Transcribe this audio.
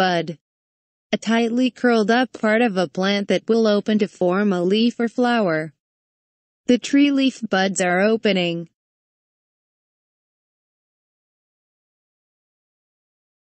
bud. A tightly curled up part of a plant that will open to form a leaf or flower. The tree leaf buds are opening.